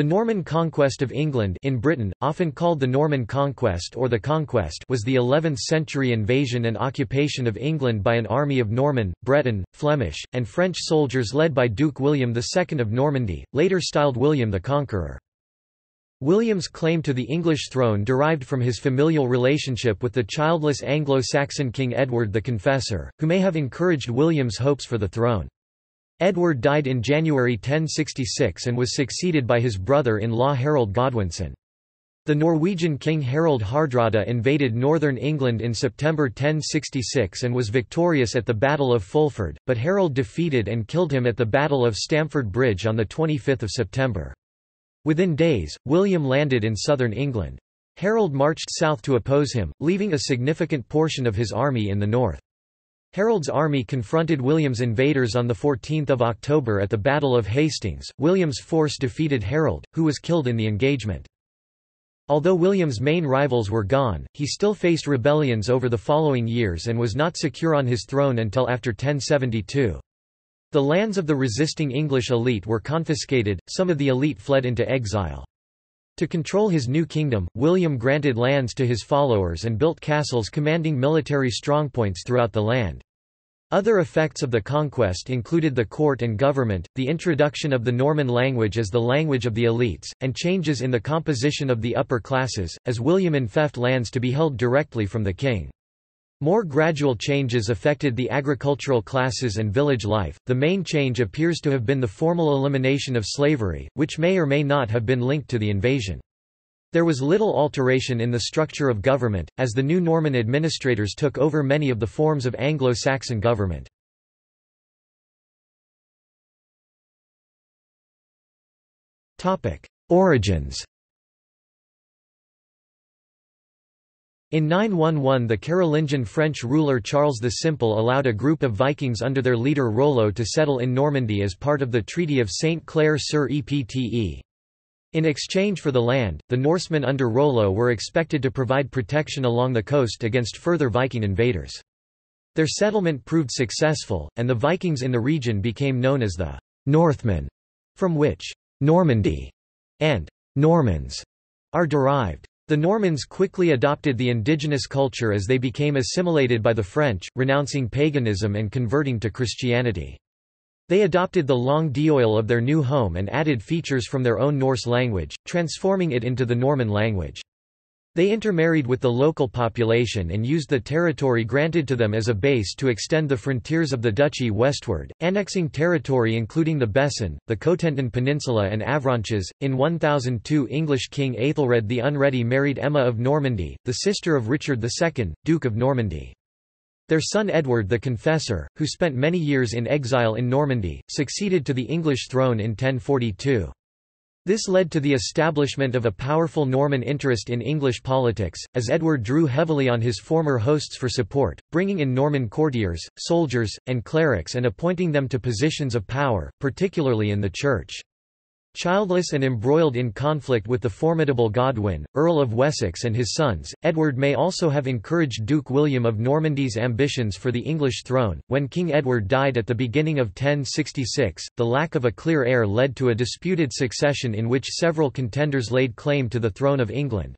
The Norman conquest of England in Britain, often called the Norman Conquest or the Conquest was the 11th-century invasion and occupation of England by an army of Norman, Breton, Flemish, and French soldiers led by Duke William II of Normandy, later styled William the Conqueror. William's claim to the English throne derived from his familial relationship with the childless Anglo-Saxon King Edward the Confessor, who may have encouraged William's hopes for the throne. Edward died in January 1066 and was succeeded by his brother-in-law Harold Godwinson. The Norwegian king Harald Hardrada invaded northern England in September 1066 and was victorious at the Battle of Fulford, but Harold defeated and killed him at the Battle of Stamford Bridge on 25 September. Within days, William landed in southern England. Harold marched south to oppose him, leaving a significant portion of his army in the north. Harold's army confronted William's invaders on 14 October at the Battle of Hastings. William's force defeated Harold, who was killed in the engagement. Although William's main rivals were gone, he still faced rebellions over the following years and was not secure on his throne until after 1072. The lands of the resisting English elite were confiscated, some of the elite fled into exile. To control his new kingdom, William granted lands to his followers and built castles commanding military strongpoints throughout the land. Other effects of the conquest included the court and government, the introduction of the Norman language as the language of the elites, and changes in the composition of the upper classes, as William enfeoffed lands to be held directly from the king. More gradual changes affected the agricultural classes and village life. The main change appears to have been the formal elimination of slavery, which may or may not have been linked to the invasion. There was little alteration in the structure of government, as the new Norman administrators took over many of the forms of Anglo-Saxon government. Origins In 911 the Carolingian French ruler Charles the Simple allowed a group of Vikings under their leader Rollo to settle in Normandy as part of the Treaty of St. Clair sur Epte. In exchange for the land, the Norsemen under Rollo were expected to provide protection along the coast against further Viking invaders. Their settlement proved successful, and the Vikings in the region became known as the Northmen, from which Normandy and Normans are derived. The Normans quickly adopted the indigenous culture as they became assimilated by the French, renouncing paganism and converting to Christianity. They adopted the langue d'oil of their new home and added features from their own Norse language, transforming it into the Norman language. They intermarried with the local population and used the territory granted to them as a base to extend the frontiers of the duchy westward, annexing territory including the Bessin, the Cotentin Peninsula and Avranches. In 1002 English King Aethelred the Unready married Emma of Normandy, the sister of Richard II, Duke of Normandy. Their son Edward the Confessor, who spent many years in exile in Normandy, succeeded to the English throne in 1042. This led to the establishment of a powerful Norman interest in English politics, as Edward drew heavily on his former hosts for support, bringing in Norman courtiers, soldiers, and clerics and appointing them to positions of power, particularly in the Church. Childless and embroiled in conflict with the formidable Godwin, Earl of Wessex and his sons, Edward may also have encouraged Duke William of Normandy's ambitions for the English throne. When King Edward died at the beginning of 1066, the lack of a clear heir led to a disputed succession in which several contenders laid claim to the throne of England.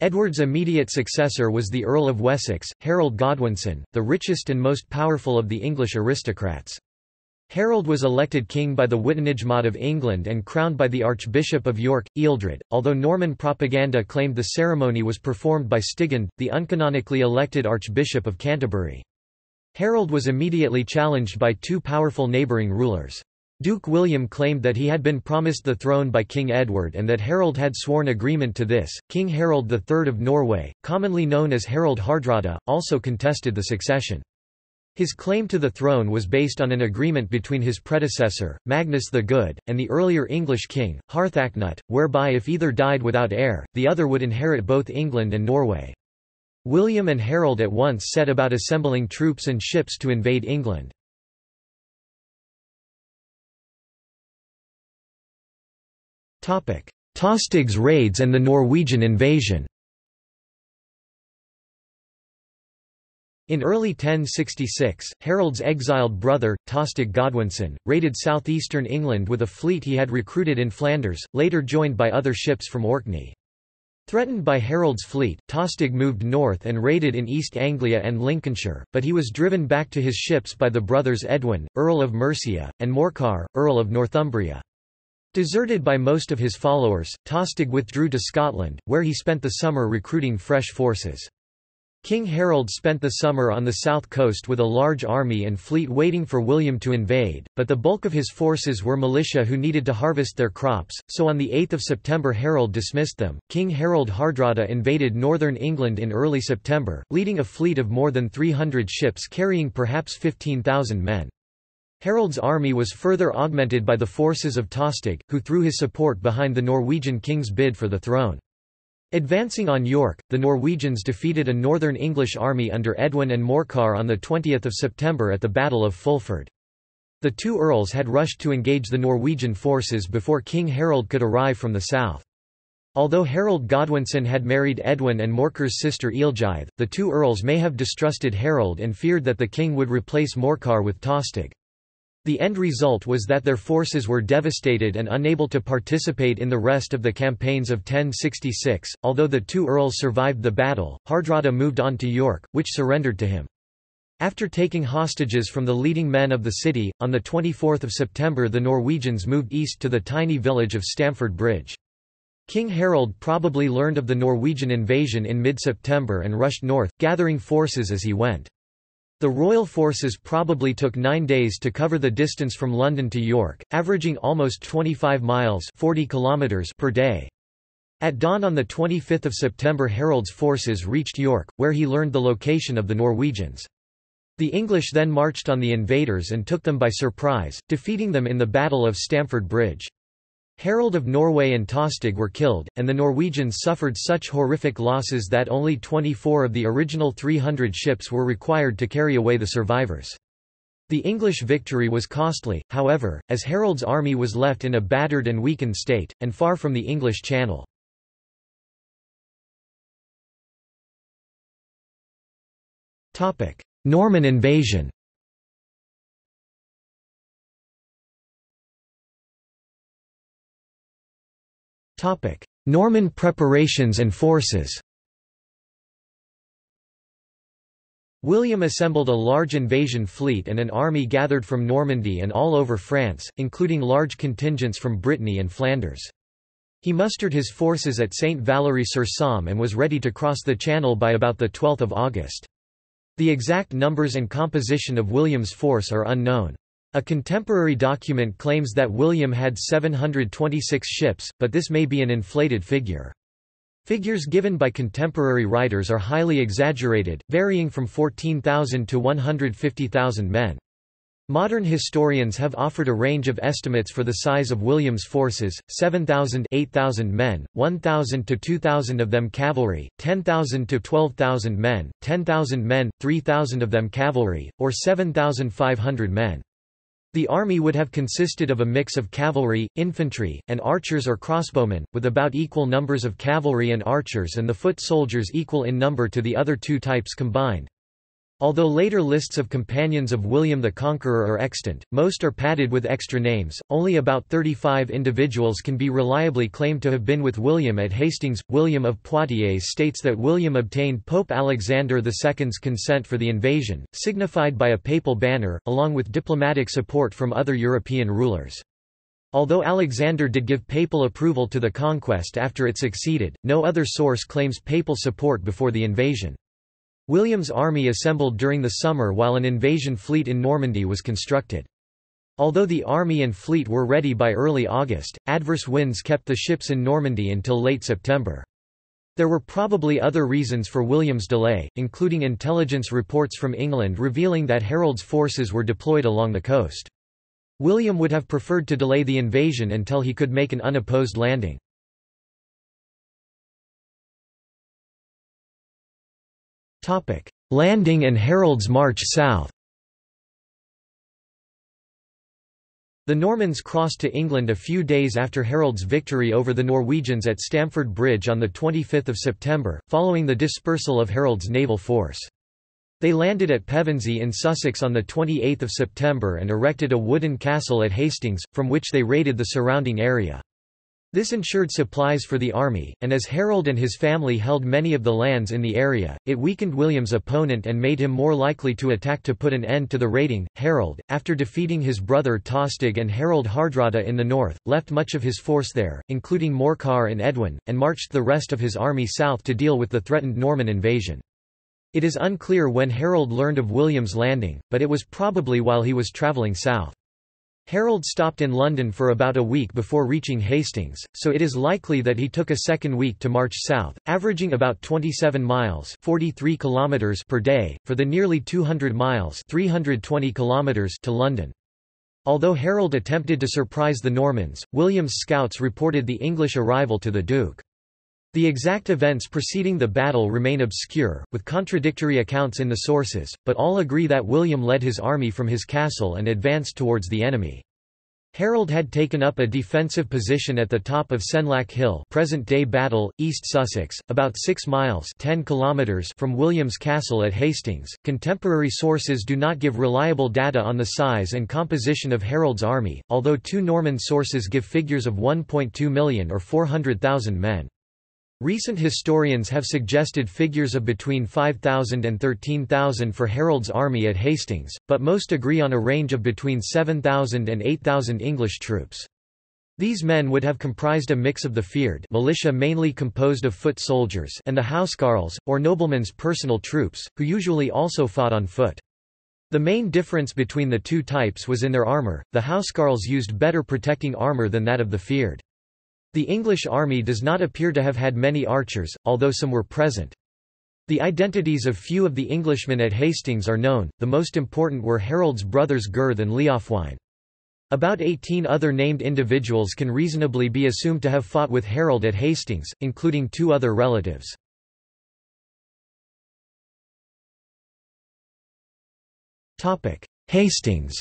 Edward's immediate successor was the Earl of Wessex, Harold Godwinson, the richest and most powerful of the English aristocrats. Harold was elected king by the Witenagemot of England and crowned by the Archbishop of York, Ealdred, although Norman propaganda claimed the ceremony was performed by Stigand, the uncanonically elected Archbishop of Canterbury. Harold was immediately challenged by two powerful neighbouring rulers. Duke William claimed that he had been promised the throne by King Edward and that Harold had sworn agreement to this. King Harold III of Norway, commonly known as Harald Hardrada, also contested the succession. His claim to the throne was based on an agreement between his predecessor, Magnus the Good, and the earlier English king, Harthacnut, whereby if either died without heir, the other would inherit both England and Norway. William and Harold at once set about assembling troops and ships to invade England. Tostig's raids and the Norwegian invasion In early 1066, Harold's exiled brother, Tostig Godwinson, raided southeastern England with a fleet he had recruited in Flanders, later joined by other ships from Orkney. Threatened by Harold's fleet, Tostig moved north and raided in East Anglia and Lincolnshire, but he was driven back to his ships by the brothers Edwin, Earl of Mercia, and Morcar, Earl of Northumbria. Deserted by most of his followers, Tostig withdrew to Scotland, where he spent the summer recruiting fresh forces. King Harold spent the summer on the south coast with a large army and fleet waiting for William to invade, but the bulk of his forces were militia who needed to harvest their crops, so on 8 September Harold dismissed them. King Harald Hardrada invaded northern England in early September, leading a fleet of more than 300 ships carrying perhaps 15,000 men. Harold's army was further augmented by the forces of Tostig, who threw his support behind the Norwegian king's bid for the throne. Advancing on York, the Norwegians defeated a northern English army under Edwin and Morcar on 20 September at the Battle of Fulford. The two earls had rushed to engage the Norwegian forces before King Harold could arrive from the south. Although Harold Godwinson had married Edwin and Morcar's sister Ealdgyth, the two earls may have distrusted Harold and feared that the king would replace Morcar with Tostig. The end result was that their forces were devastated and unable to participate in the rest of the campaigns of 1066. Although the two earls survived the battle, Hardrada moved on to York, which surrendered to him. After taking hostages from the leading men of the city, on 24 September the Norwegians moved east to the tiny village of Stamford Bridge. King Harold probably learned of the Norwegian invasion in mid-September and rushed north, gathering forces as he went. The royal forces probably took nine days to cover the distance from London to York, averaging almost 25 miles 40 kilometers per day. At dawn on 25 September Harold's forces reached York, where he learned the location of the Norwegians. The English then marched on the invaders and took them by surprise, defeating them in the Battle of Stamford Bridge. Harald of Norway and Tostig were killed, and the Norwegians suffered such horrific losses that only 24 of the original 300 ships were required to carry away the survivors. The English victory was costly, however, as Harold's army was left in a battered and weakened state, and far from the English Channel. Norman invasion Norman preparations and forces William assembled a large invasion fleet and an army gathered from Normandy and all over France, including large contingents from Brittany and Flanders. He mustered his forces at St. Valery-sur-Somme and was ready to cross the Channel by about 12 August. The exact numbers and composition of William's force are unknown. A contemporary document claims that William had 726 ships, but this may be an inflated figure. Figures given by contemporary writers are highly exaggerated, varying from 14,000 to 150,000 men. Modern historians have offered a range of estimates for the size of William's forces, 7,000 8,000 men, 1,000 to 2,000 of them cavalry, 10,000 to 12,000 men, 10,000 men, 3,000 of them cavalry, or 7,500 men. The army would have consisted of a mix of cavalry, infantry, and archers or crossbowmen, with about equal numbers of cavalry and archers and the foot soldiers equal in number to the other two types combined. Although later lists of companions of William the Conqueror are extant, most are padded with extra names. Only about 35 individuals can be reliably claimed to have been with William at Hastings. William of Poitiers states that William obtained Pope Alexander II's consent for the invasion, signified by a papal banner, along with diplomatic support from other European rulers. Although Alexander did give papal approval to the conquest after it succeeded, no other source claims papal support before the invasion. William's army assembled during the summer while an invasion fleet in Normandy was constructed. Although the army and fleet were ready by early August, adverse winds kept the ships in Normandy until late September. There were probably other reasons for William's delay, including intelligence reports from England revealing that Harold's forces were deployed along the coast. William would have preferred to delay the invasion until he could make an unopposed landing. Landing and Harold's march south. The Normans crossed to England a few days after Harold's victory over the Norwegians at Stamford Bridge on 25 September, following the dispersal of Harold's naval force. They landed at Pevensey in Sussex on 28 September and erected a wooden castle at Hastings, from which they raided the surrounding area. This ensured supplies for the army, and as Harold and his family held many of the lands in the area, it weakened William's opponent and made him more likely to attack to put an end to the raiding. Harold, after defeating his brother Tostig and Harald Hardrada in the north, left much of his force there, including Morcar and Edwin, and marched the rest of his army south to deal with the threatened Norman invasion. It is unclear when Harold learned of William's landing, but it was probably while he was travelling south. Harold stopped in London for about a week before reaching Hastings, so it is likely that he took a second week to march south, averaging about 27 miles 43 kilometers per day, for the nearly 200 miles 320 kilometers to London. Although Harold attempted to surprise the Normans, William's scouts reported the English arrival to the Duke. The exact events preceding the battle remain obscure, with contradictory accounts in the sources, but all agree that William led his army from his castle and advanced towards the enemy. Harold had taken up a defensive position at the top of Senlac Hill present-day Battle, East Sussex, about 6 miles 10 kilometers from William's castle at Hastings. Contemporary sources do not give reliable data on the size and composition of Harold's army, although two Norman sources give figures of 1.2 million or 400,000 men. Recent historians have suggested figures of between 5,000 and 13,000 for Harold's army at Hastings, but most agree on a range of between 7,000 and 8,000 English troops. These men would have comprised a mix of the fyrd militia mainly composed of foot soldiers and the housecarls, or noblemen's personal troops, who usually also fought on foot. The main difference between the two types was in their armour, the housecarls used better protecting armour than that of the fyrd. The English army does not appear to have had many archers, although some were present. The identities of few of the Englishmen at Hastings are known, the most important were Harold's brothers Gurth and Leofwine. About 18 other named individuals can reasonably be assumed to have fought with Harold at Hastings, including two other relatives. Hastings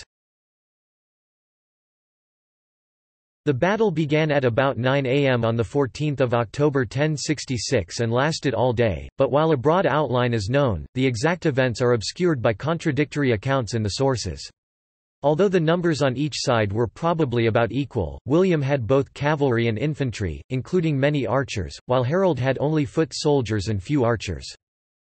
The battle began at about 9 am on 14 October 1066 and lasted all day, but while a broad outline is known, the exact events are obscured by contradictory accounts in the sources. Although the numbers on each side were probably about equal, William had both cavalry and infantry, including many archers, while Harold had only foot soldiers and few archers.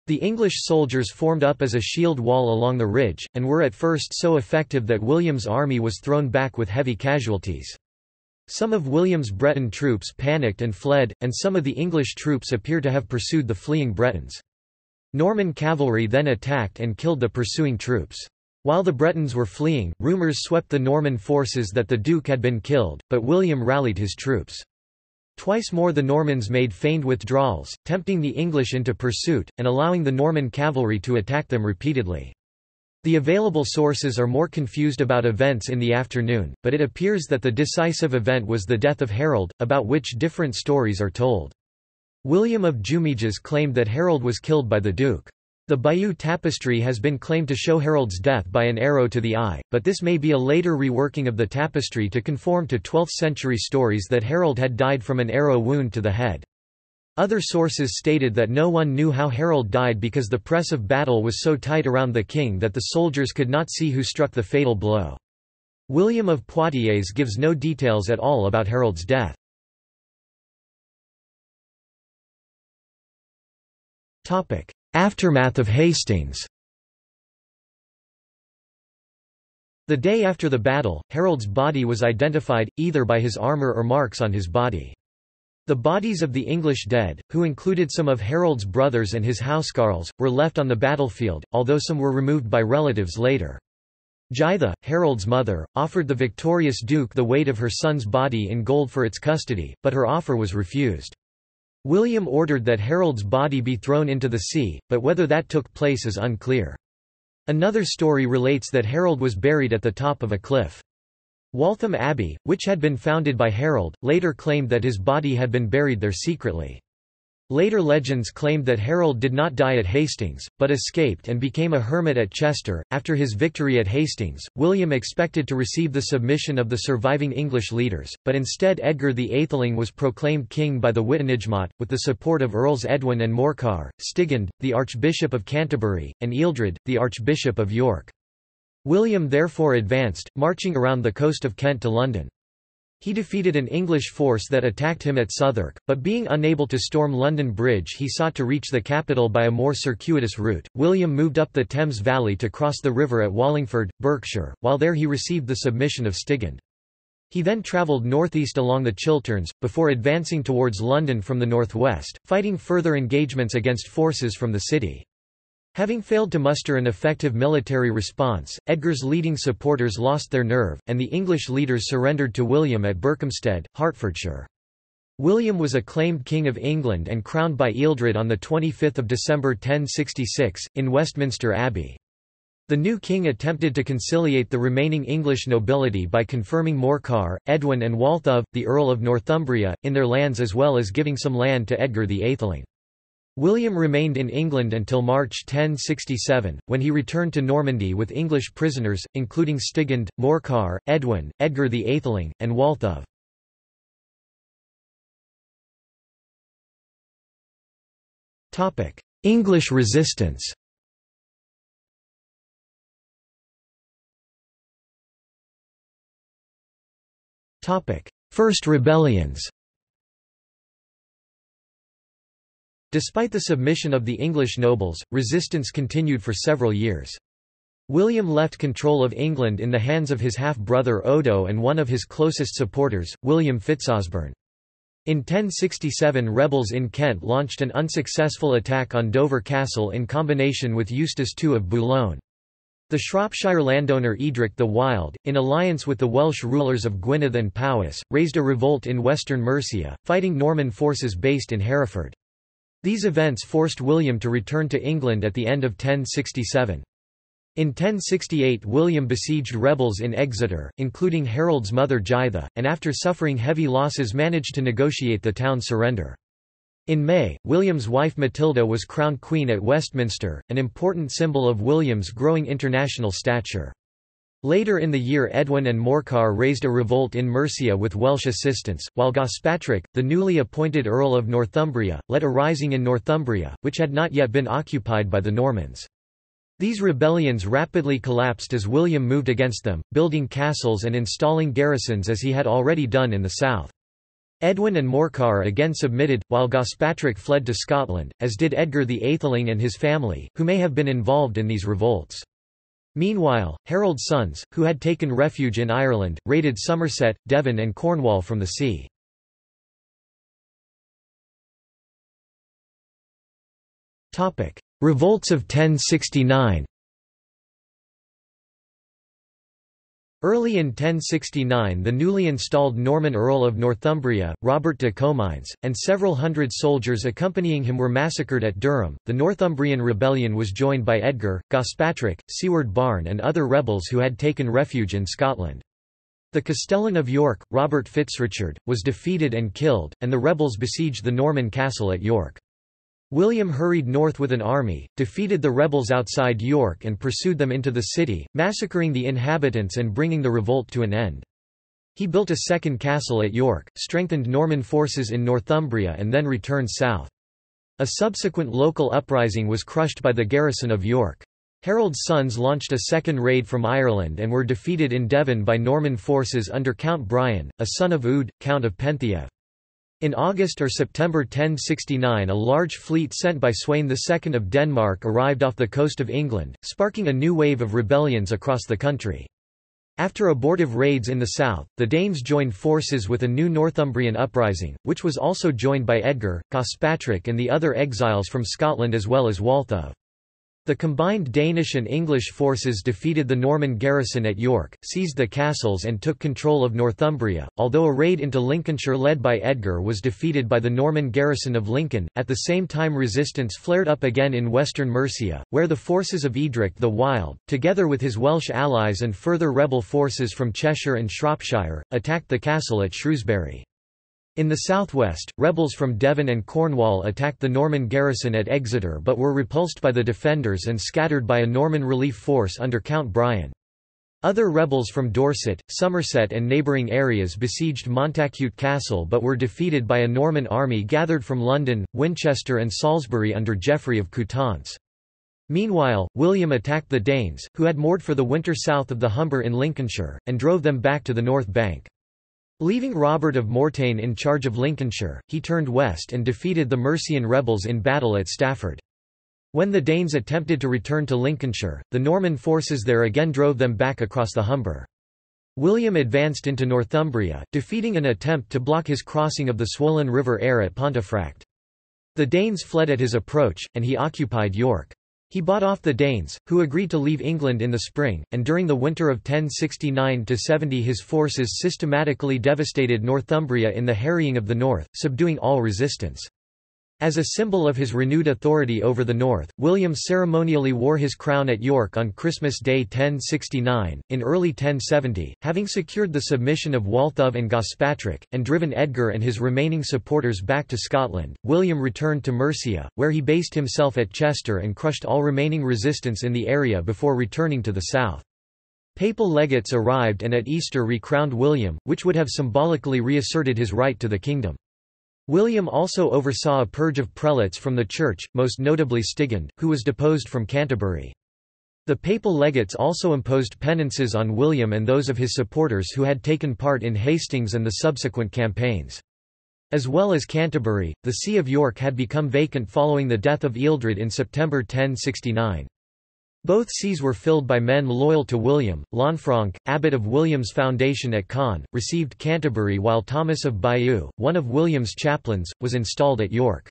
The English soldiers formed up as a shield wall along the ridge, and were at first so effective that William's army was thrown back with heavy casualties. Some of William's Breton troops panicked and fled, and some of the English troops appear to have pursued the fleeing Bretons. Norman cavalry then attacked and killed the pursuing troops. While the Bretons were fleeing, rumours swept the Norman forces that the Duke had been killed, but William rallied his troops. Twice more the Normans made feigned withdrawals, tempting the English into pursuit, and allowing the Norman cavalry to attack them repeatedly. The available sources are more confused about events in the afternoon, but it appears that the decisive event was the death of Harold, about which different stories are told. William of Jumièges claimed that Harold was killed by the Duke. The Bayeux tapestry has been claimed to show Harold's death by an arrow to the eye, but this may be a later reworking of the tapestry to conform to 12th-century stories that Harold had died from an arrow wound to the head. Other sources stated that no one knew how Harold died because the press of battle was so tight around the king that the soldiers could not see who struck the fatal blow. William of Poitiers gives no details at all about Harold's death. Aftermath of Hastings The day after the battle, Harold's body was identified, either by his armour or marks on his body. The bodies of the English dead, who included some of Harold's brothers and his housecarls, were left on the battlefield, although some were removed by relatives later. Githa, Harold's mother, offered the victorious duke the weight of her son's body in gold for its custody, but her offer was refused. William ordered that Harold's body be thrown into the sea, but whether that took place is unclear. Another story relates that Harold was buried at the top of a cliff. Waltham Abbey, which had been founded by Harold, later claimed that his body had been buried there secretly. Later legends claimed that Harold did not die at Hastings, but escaped and became a hermit at Chester. After his victory at Hastings, William expected to receive the submission of the surviving English leaders, but instead Edgar the Atheling was proclaimed king by the Witenagemot, with the support of Earls Edwin and Morcar, Stigand, the Archbishop of Canterbury, and Ealdred, the Archbishop of York. William therefore advanced, marching around the coast of Kent to London. He defeated an English force that attacked him at Southwark, but being unable to storm London Bridge he sought to reach the capital by a more circuitous route. William moved up the Thames Valley to cross the river at Wallingford, Berkshire, while there he received the submission of Stigand. He then travelled northeast along the Chilterns, before advancing towards London from the northwest, fighting further engagements against forces from the city. Having failed to muster an effective military response, Edgar's leading supporters lost their nerve, and the English leaders surrendered to William at Berkhamsted, Hertfordshire. William was acclaimed King of England and crowned by Ealdred on 25 December 1066, in Westminster Abbey. The new king attempted to conciliate the remaining English nobility by confirming Morcar, Edwin and Waltheof, the Earl of Northumbria, in their lands as well as giving some land to Edgar the Atheling. William remained in England until March 1067, when he returned to Normandy with English prisoners, including Stigand, Morcar, Edwin, Edgar the Atheling, and Waltheof. English resistance First rebellions Despite the submission of the English nobles, resistance continued for several years. William left control of England in the hands of his half-brother Odo and one of his closest supporters, William fitzOsbern. In 1067 rebels in Kent launched an unsuccessful attack on Dover Castle in combination with Eustace II of Boulogne. The Shropshire landowner Edric the Wild, in alliance with the Welsh rulers of Gwynedd and Powys, raised a revolt in western Mercia, fighting Norman forces based in Hereford. These events forced William to return to England at the end of 1067. In 1068 William besieged rebels in Exeter, including Harold's mother Githa, and after suffering heavy losses managed to negotiate the town's surrender. In May, William's wife Matilda was crowned queen at Westminster, an important symbol of William's growing international stature. Later in the year Edwin and Morcar raised a revolt in Mercia with Welsh assistance, while Gospatric, the newly appointed Earl of Northumbria, led a rising in Northumbria, which had not yet been occupied by the Normans. These rebellions rapidly collapsed as William moved against them, building castles and installing garrisons as he had already done in the south. Edwin and Morcar again submitted, while Gospatric fled to Scotland, as did Edgar the Atheling and his family, who may have been involved in these revolts. Meanwhile, Harold's sons, who had taken refuge in Ireland, raided Somerset, Devon and Cornwall from the sea. Revolts of 1069 Early in 1069 the newly installed Norman Earl of Northumbria, Robert de Comines, and several hundred soldiers accompanying him were massacred at Durham. The Northumbrian rebellion was joined by Edgar, Gospatric, Siward Barne and other rebels who had taken refuge in Scotland. The Castellan of York, Robert Fitzrichard, was defeated and killed, and the rebels besieged the Norman castle at York. William hurried north with an army, defeated the rebels outside York and pursued them into the city, massacring the inhabitants and bringing the revolt to an end. He built a second castle at York, strengthened Norman forces in Northumbria and then returned south. A subsequent local uprising was crushed by the garrison of York. Harold's sons launched a second raid from Ireland and were defeated in Devon by Norman forces under Count Brian, a son of Eudes, Count of Penthièvre. In August or September 1069 a large fleet sent by Sweyn II of Denmark arrived off the coast of England, sparking a new wave of rebellions across the country. After abortive raids in the south, the Danes joined forces with a new Northumbrian uprising, which was also joined by Edgar, Gospatric and the other exiles from Scotland as well as Waltheof. The combined Danish and English forces defeated the Norman garrison at York, seized the castles and took control of Northumbria, although a raid into Lincolnshire led by Edgar was defeated by the Norman garrison of Lincoln. At the same time resistance flared up again in western Mercia, where the forces of Edric the Wild, together with his Welsh allies and further rebel forces from Cheshire and Shropshire, attacked the castle at Shrewsbury. In the southwest, rebels from Devon and Cornwall attacked the Norman garrison at Exeter but were repulsed by the defenders and scattered by a Norman relief force under Count Brian. Other rebels from Dorset, Somerset and neighbouring areas besieged Montacute Castle but were defeated by a Norman army gathered from London, Winchester and Salisbury under Geoffrey of Coutances. Meanwhile, William attacked the Danes, who had moored for the winter south of the Humber in Lincolnshire, and drove them back to the north bank. Leaving Robert of Mortain in charge of Lincolnshire, he turned west and defeated the Mercian rebels in battle at Stafford. When the Danes attempted to return to Lincolnshire, the Norman forces there again drove them back across the Humber. William advanced into Northumbria, defeating an attempt to block his crossing of the swollen River Aire at Pontefract. The Danes fled at his approach, and he occupied York. He bought off the Danes, who agreed to leave England in the spring, and during the winter of 1069–70 his forces systematically devastated Northumbria in the harrying of the north, subduing all resistance. As a symbol of his renewed authority over the north, William ceremonially wore his crown at York on Christmas Day 1069. In early 1070, having secured the submission of Waltheof and Gospatric, and driven Edgar and his remaining supporters back to Scotland, William returned to Mercia, where he based himself at Chester and crushed all remaining resistance in the area before returning to the south. Papal legates arrived and at Easter recrowned William, which would have symbolically reasserted his right to the kingdom. William also oversaw a purge of prelates from the church, most notably Stigand, who was deposed from Canterbury. The papal legates also imposed penances on William and those of his supporters who had taken part in Hastings and the subsequent campaigns. As well as Canterbury, the See of York had become vacant following the death of Ealdred in September 1069. Both sees were filled by men loyal to William. Lanfranc, abbot of William's foundation at Caen, received Canterbury while Thomas of Bayeux, one of William's chaplains, was installed at York.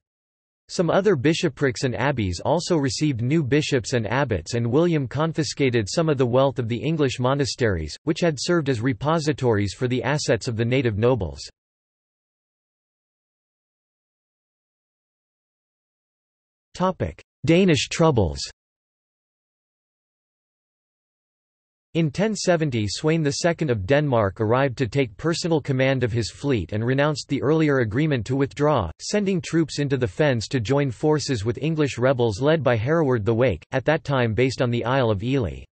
Some other bishoprics and abbeys also received new bishops and abbots and William confiscated some of the wealth of the English monasteries, which had served as repositories for the assets of the native nobles. Danish troubles In 1070 Sweyn II of Denmark arrived to take personal command of his fleet and renounced the earlier agreement to withdraw, sending troops into the fens to join forces with English rebels led by Hereward the Wake, at that time based on the Isle of Ely.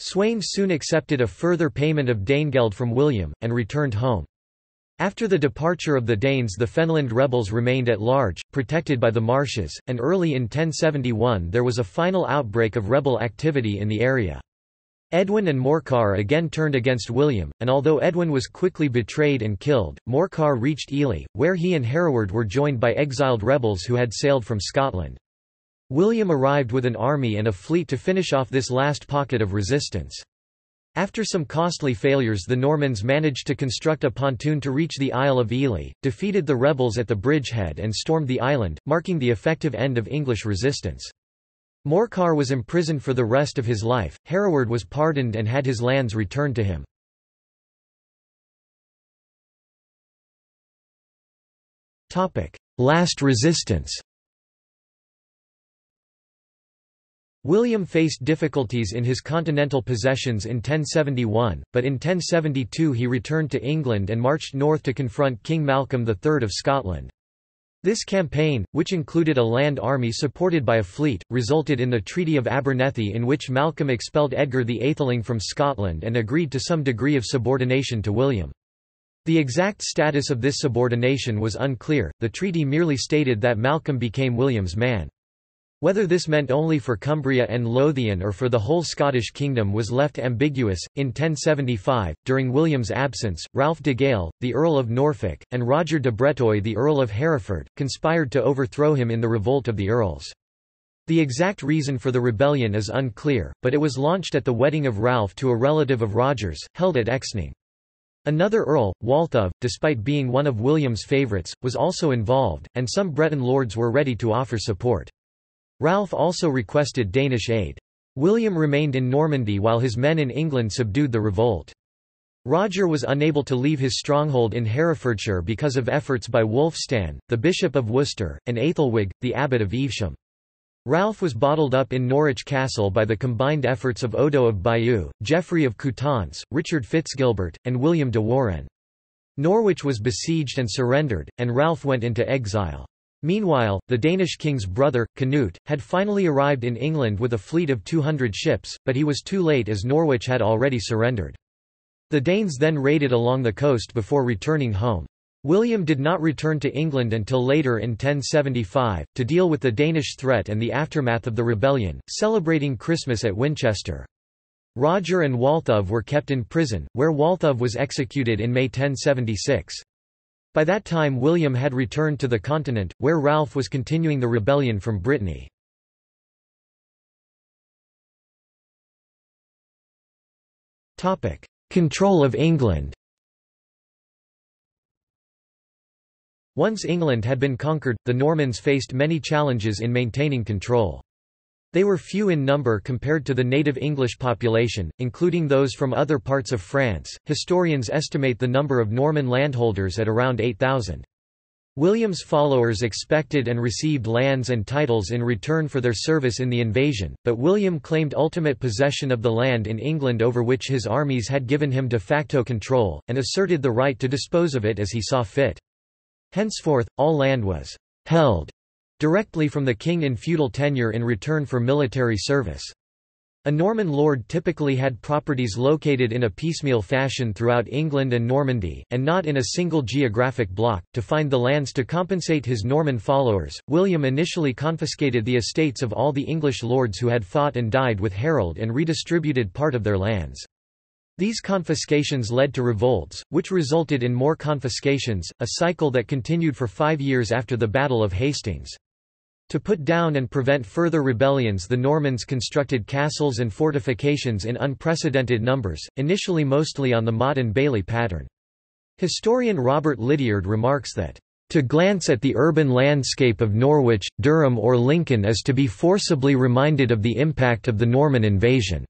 Sweyn soon accepted a further payment of Danegeld from William, and returned home. After the departure of the Danes the Fenland rebels remained at large, protected by the marshes, and early in 1071 there was a final outbreak of rebel activity in the area. Edwin and Morcar again turned against William, and although Edwin was quickly betrayed and killed, Morcar reached Ely, where he and Hereward were joined by exiled rebels who had sailed from Scotland. William arrived with an army and a fleet to finish off this last pocket of resistance. After some costly failures the Normans managed to construct a pontoon to reach the Isle of Ely, defeated the rebels at the bridgehead and stormed the island, marking the effective end of English resistance. Morcar was imprisoned for the rest of his life, Hereward was pardoned and had his lands returned to him. Last resistance William faced difficulties in his continental possessions in 1071, but in 1072 he returned to England and marched north to confront King Malcolm III of Scotland. This campaign, which included a land army supported by a fleet, resulted in the Treaty of Abernethy in which Malcolm expelled Edgar the Atheling from Scotland and agreed to some degree of subordination to William. The exact status of this subordination was unclear, the treaty merely stated that Malcolm became William's man. Whether this meant only for Cumbria and Lothian or for the whole Scottish kingdom was left ambiguous. In 1075, during William's absence, Ralph de Gael, the Earl of Norfolk, and Roger de Breteuil, the Earl of Hereford, conspired to overthrow him in the Revolt of the Earls. The exact reason for the rebellion is unclear, but it was launched at the wedding of Ralph to a relative of Roger's, held at Exning. Another earl, Waltheof, despite being one of William's favourites, was also involved, and some Breton lords were ready to offer support. Ralph also requested Danish aid. William remained in Normandy while his men in England subdued the revolt. Roger was unable to leave his stronghold in Herefordshire because of efforts by Wulfstan, the Bishop of Worcester, and Aethelwig, the abbot of Evesham. Ralph was bottled up in Norwich Castle by the combined efforts of Odo of Bayeux, Geoffrey of Coutances, Richard Fitzgilbert, and William de Warenne. Norwich was besieged and surrendered, and Ralph went into exile. Meanwhile, the Danish king's brother, Canute, had finally arrived in England with a fleet of 200 ships, but he was too late as Norwich had already surrendered. The Danes then raided along the coast before returning home. William did not return to England until later in 1075, to deal with the Danish threat and the aftermath of the rebellion, celebrating Christmas at Winchester. Roger and Waltheof were kept in prison, where Waltheof was executed in May 1076. By that time William had returned to the continent, where Ralph was continuing the rebellion from Brittany. Control of England Once England had been conquered, the Normans faced many challenges in maintaining control. They were few in number compared to the native English population, including those from other parts of France. Historians estimate the number of Norman landholders at around 8,000. William's followers expected and received lands and titles in return for their service in the invasion, but William claimed ultimate possession of the land in England over which his armies had given him de facto control, and asserted the right to dispose of it as he saw fit. Henceforth, all land was held directly from the king in feudal tenure in return for military service. A Norman lord typically had properties located in a piecemeal fashion throughout England and Normandy, and not in a single geographic block. To find the lands to compensate his Norman followers, William initially confiscated the estates of all the English lords who had fought and died with Harold and redistributed part of their lands. These confiscations led to revolts, which resulted in more confiscations, a cycle that continued for five years after the Battle of Hastings. To put down and prevent further rebellions the Normans constructed castles and fortifications in unprecedented numbers, initially mostly on the Motte and Bailey pattern. Historian Robert Liddiard remarks that, "...to glance at the urban landscape of Norwich, Durham or Lincoln is to be forcibly reminded of the impact of the Norman invasion."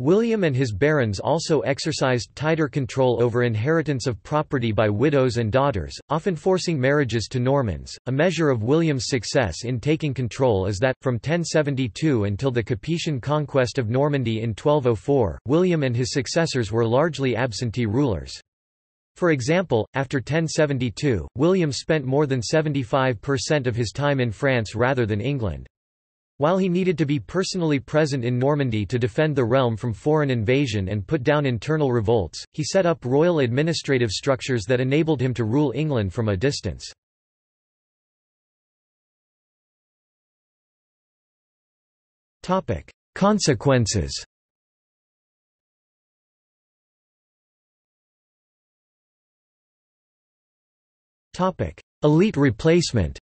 William and his barons also exercised tighter control over inheritance of property by widows and daughters, often forcing marriages to Normans. A measure of William's success in taking control is that, from 1072 until the Capetian conquest of Normandy in 1204, William and his successors were largely absentee rulers. For example, after 1072, William spent more than 75% of his time in France rather than England. While he needed to be personally present in Normandy to defend the realm from foreign invasion and put down internal revolts, he set up royal administrative structures that enabled him to rule England from a distance. Consequences Elite replacement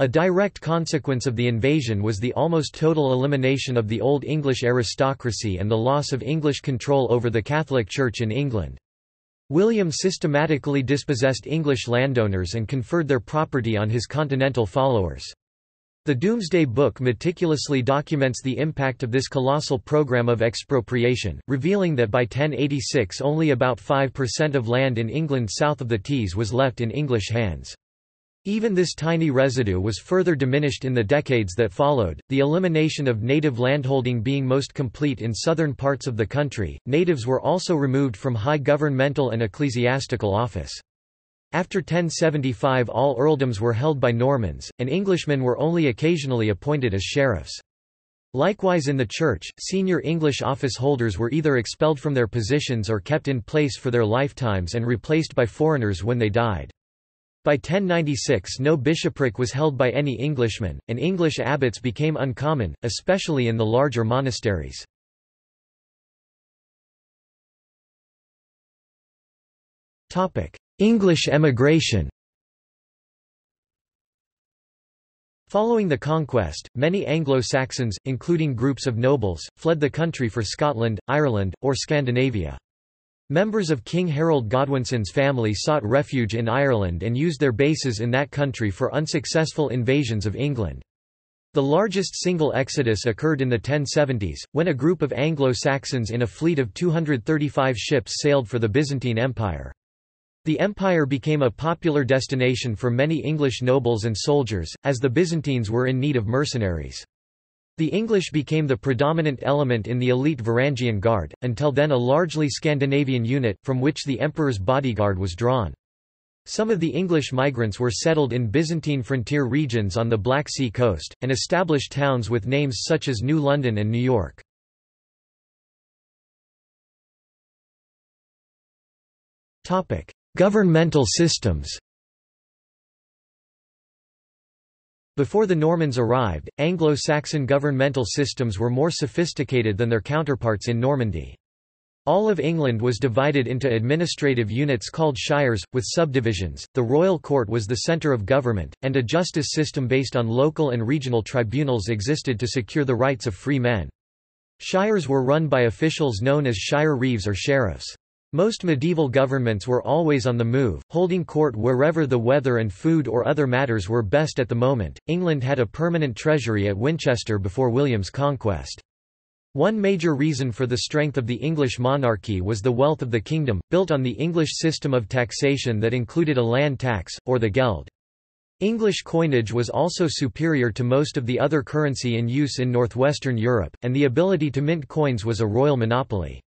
A direct consequence of the invasion was the almost total elimination of the Old English aristocracy and the loss of English control over the Catholic Church in England. William systematically dispossessed English landowners and conferred their property on his continental followers. The Domesday Book meticulously documents the impact of this colossal program of expropriation, revealing that by 1086 only about 5% of land in England south of the Tees was left in English hands. Even this tiny residue was further diminished in the decades that followed, the elimination of native landholding being most complete in southern parts of the country. Natives were also removed from high governmental and ecclesiastical office. After 1075 all earldoms were held by Normans, and Englishmen were only occasionally appointed as sheriffs. Likewise in the Church, senior English office holders were either expelled from their positions or kept in place for their lifetimes and replaced by foreigners when they died. By 1096 no bishopric was held by any Englishman, and English abbots became uncommon, especially in the larger monasteries. English emigration Following the conquest, many Anglo-Saxons, including groups of nobles, fled the country for Scotland, Ireland, or Scandinavia. Members of King Harold Godwinson's family sought refuge in Ireland and used their bases in that country for unsuccessful invasions of England. The largest single exodus occurred in the 1070s, when a group of Anglo-Saxons in a fleet of 235 ships sailed for the Byzantine Empire. The empire became a popular destination for many English nobles and soldiers, as the Byzantines were in need of mercenaries. The English became the predominant element in the elite Varangian Guard, until then a largely Scandinavian unit, from which the emperor's bodyguard was drawn. Some of the English migrants were settled in Byzantine frontier regions on the Black Sea coast, and established towns with names such as New London and New York. Governmental systems Before the Normans arrived, Anglo-Saxon governmental systems were more sophisticated than their counterparts in Normandy. All of England was divided into administrative units called shires, with subdivisions. The royal court was the centre of government, and a justice system based on local and regional tribunals existed to secure the rights of free men. Shires were run by officials known as shire reeves or sheriffs. Most medieval governments were always on the move, holding court wherever the weather and food or other matters were best at the moment. England had a permanent treasury at Winchester before William's conquest. One major reason for the strength of the English monarchy was the wealth of the kingdom, built on the English system of taxation that included a land tax, or the geld. English coinage was also superior to most of the other currency in use in northwestern Europe, and the ability to mint coins was a royal monopoly.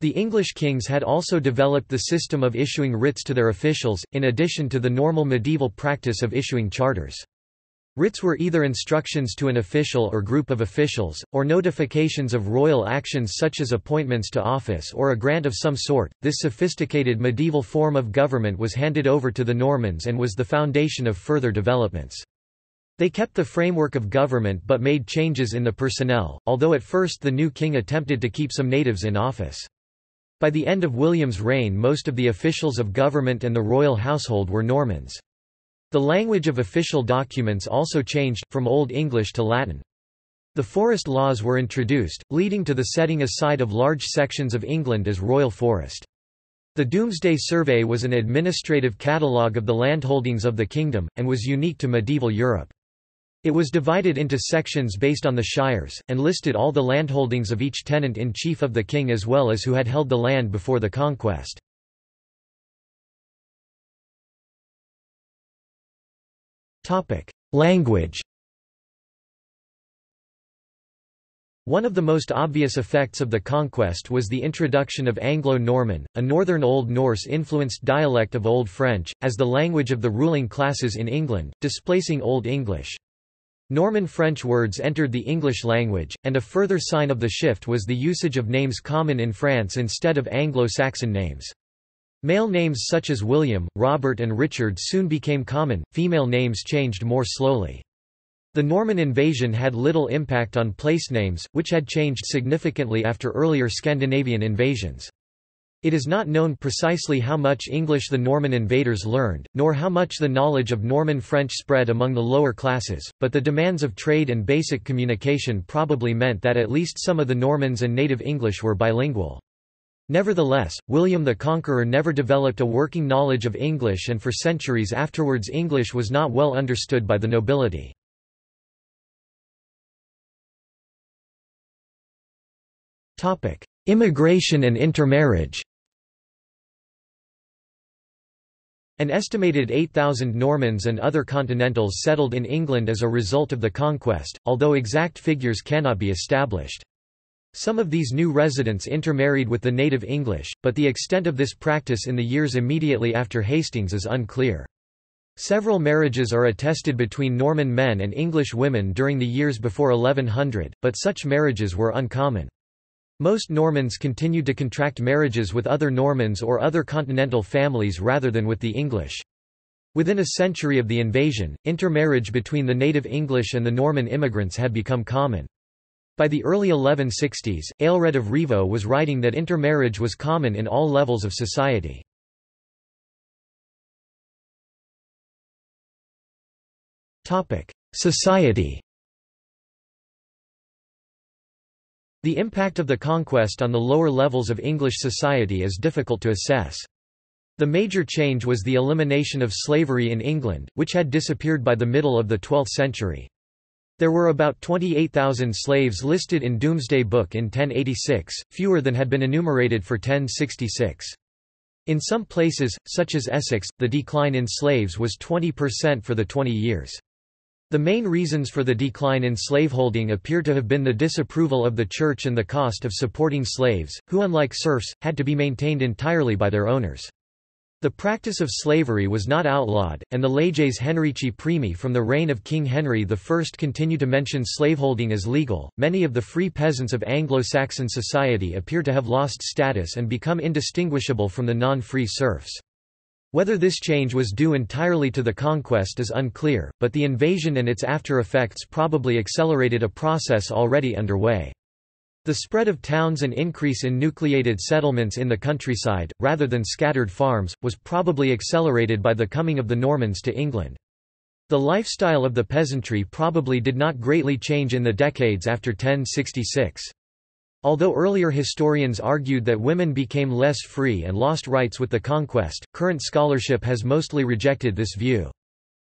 The English kings had also developed the system of issuing writs to their officials, in addition to the normal medieval practice of issuing charters. Writs were either instructions to an official or group of officials, or notifications of royal actions such as appointments to office or a grant of some sort. This sophisticated medieval form of government was handed over to the Normans and was the foundation of further developments. They kept the framework of government but made changes in the personnel, although at first the new king attempted to keep some natives in office. By the end of William's reign most of the officials of government and the royal household were Normans. The language of official documents also changed, from Old English to Latin. The forest laws were introduced, leading to the setting aside of large sections of England as royal forest. The Domesday Survey was an administrative catalogue of the landholdings of the kingdom, and was unique to medieval Europe. It was divided into sections based on the shires, and listed all the landholdings of each tenant-in-chief of the king as well as who had held the land before the conquest. Language One of the most obvious effects of the conquest was the introduction of Anglo-Norman, a Northern Old Norse-influenced dialect of Old French, as the language of the ruling classes in England, displacing Old English. Norman French words entered the English language, and a further sign of the shift was the usage of names common in France instead of Anglo-Saxon names. Male names such as William, Robert and Richard soon became common, female names changed more slowly. The Norman invasion had little impact on place names, which had changed significantly after earlier Scandinavian invasions. It is not known precisely how much English the Norman invaders learned, nor how much the knowledge of Norman French spread among the lower classes, but the demands of trade and basic communication probably meant that at least some of the Normans and native English were bilingual. Nevertheless, William the Conqueror never developed a working knowledge of English and for centuries afterwards English was not well understood by the nobility. Immigration and intermarriage An estimated 8,000 Normans and other continentals settled in England as a result of the conquest, although exact figures cannot be established. Some of these new residents intermarried with the native English, but the extent of this practice in the years immediately after Hastings is unclear. Several marriages are attested between Norman men and English women during the years before 1100, but such marriages were uncommon. Most Normans continued to contract marriages with other Normans or other continental families rather than with the English. Within a century of the invasion, intermarriage between the native English and the Norman immigrants had become common. By the early 1160s, Aelred of Rievaulx was writing that intermarriage was common in all levels of society. Society The impact of the conquest on the lower levels of English society is difficult to assess. The major change was the elimination of slavery in England, which had disappeared by the middle of the 12th century. There were about 28,000 slaves listed in Domesday Book in 1086, fewer than had been enumerated for 1066. In some places, such as Essex, the decline in slaves was 20% for the 20 years. The main reasons for the decline in slaveholding appear to have been the disapproval of the church and the cost of supporting slaves, who unlike serfs, had to be maintained entirely by their owners. The practice of slavery was not outlawed, and the Leges Henrici Primi from the reign of King Henry I continue to mention slaveholding as legal. Many of the free peasants of Anglo Saxon society appear to have lost status and become indistinguishable from the non free serfs. Whether this change was due entirely to the conquest is unclear, but the invasion and its after-effects probably accelerated a process already underway. The spread of towns and increase in nucleated settlements in the countryside, rather than scattered farms, was probably accelerated by the coming of the Normans to England. The lifestyle of the peasantry probably did not greatly change in the decades after 1066. Although earlier historians argued that women became less free and lost rights with the conquest, current scholarship has mostly rejected this view.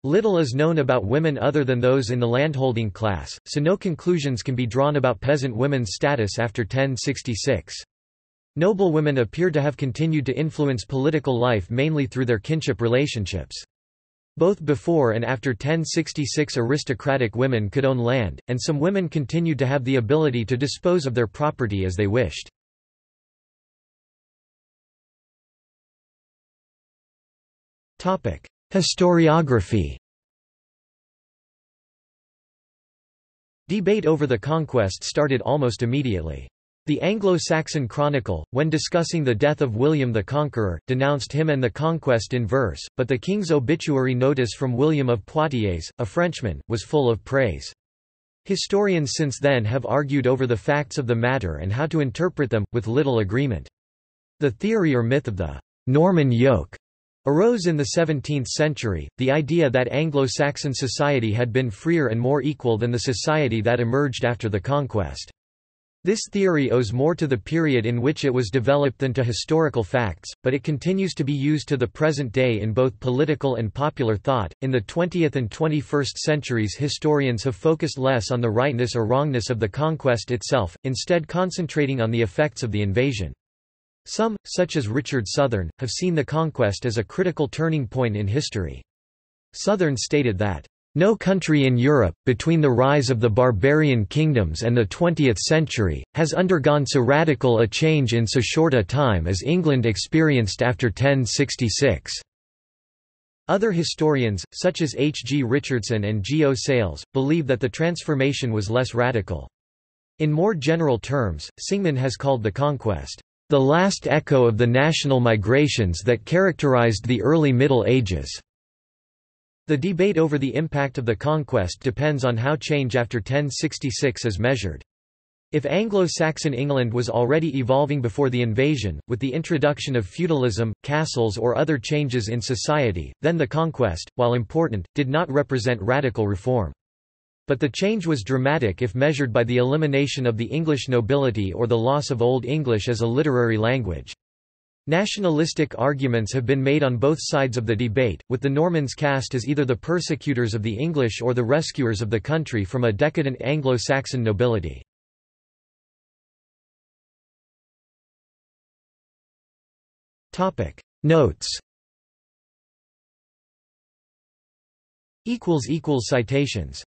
Little is known about women other than those in the landholding class, so no conclusions can be drawn about peasant women's status after 1066. Noblewomen appear to have continued to influence political life mainly through their kinship relationships. Both before and after 1066 aristocratic women could own land, and some women continued to have the ability to dispose of their property as they wished. Historiography Debate over the conquest started almost immediately. The Anglo-Saxon Chronicle, when discussing the death of William the Conqueror, denounced him and the conquest in verse, but the king's obituary notice from William of Poitiers, a Frenchman, was full of praise. Historians since then have argued over the facts of the matter and how to interpret them, with little agreement. The theory or myth of the Norman yoke arose in the 17th century, the idea that Anglo-Saxon society had been freer and more equal than the society that emerged after the conquest. This theory owes more to the period in which it was developed than to historical facts, but it continues to be used to the present day in both political and popular thought. In the 20th and 21st centuries, historians have focused less on the rightness or wrongness of the conquest itself, instead concentrating on the effects of the invasion. Some, such as Richard Southern, have seen the conquest as a critical turning point in history. Southern stated that no country in Europe, between the rise of the barbarian kingdoms and the 20th century, has undergone so radical a change in so short a time as England experienced after 1066. Other historians, such as H. G. Richardson and G. O. Sayles, believe that the transformation was less radical. In more general terms, Singman has called the conquest, "...the last echo of the national migrations that characterized the early Middle Ages." The debate over the impact of the conquest depends on how change after 1066 is measured. If Anglo-Saxon England was already evolving before the invasion, with the introduction of feudalism, castles or other changes in society, then the conquest, while important, did not represent radical reform. But the change was dramatic if measured by the elimination of the English nobility or the loss of Old English as a literary language. Nationalistic arguments have been made on both sides of the debate, with the Normans cast as either the persecutors of the English or the rescuers of the country from a decadent Anglo-Saxon nobility. Notes Citations